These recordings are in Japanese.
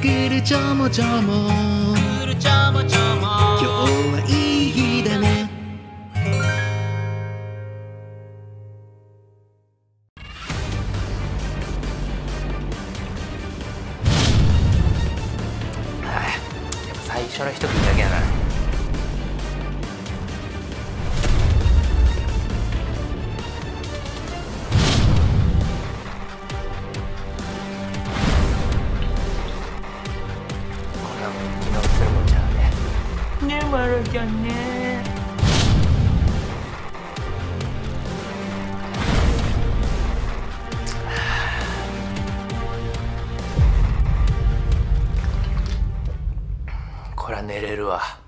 くるちょもちょも。今日はいい日だね。やっぱ最初の一組だけやなうねねまるちゃんね。これは寝れるわ。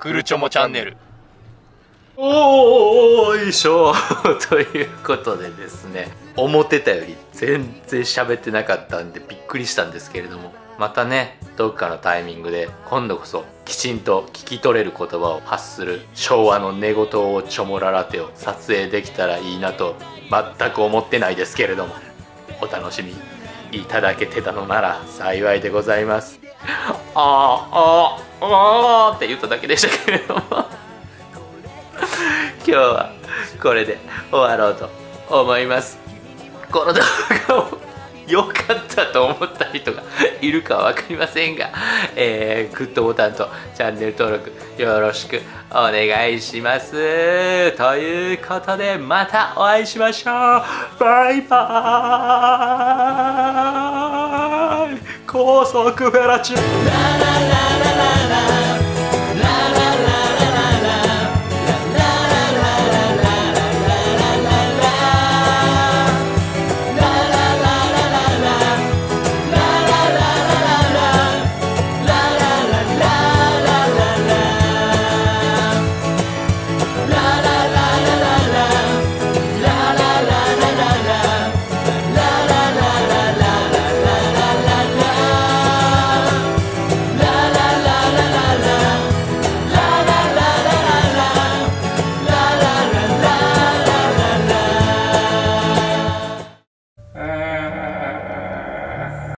クルチョモチャンネル。おーいしょということでですね思ってたより全然喋ってなかったんでびっくりしたんですけれどもまたねどっかのタイミングで今度こそきちんと聞き取れる言葉を発する昭和の寝言をちょもららてを撮影できたらいいなと全く思ってないですけれどもお楽しみいただけてたのなら幸いでございますあーあーあって言っただけでしたけれども。今日はこれで終わろうと思います。この動画を良かったと思った人がいるかは分かりませんが、えー、グッドボタンとチャンネル登録よろしくお願いします。ということでまたお会いしましょう。バイバーイ。高速フェラチオ。